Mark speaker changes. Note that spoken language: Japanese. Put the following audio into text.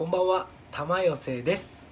Speaker 1: こんばんは。玉寄せです。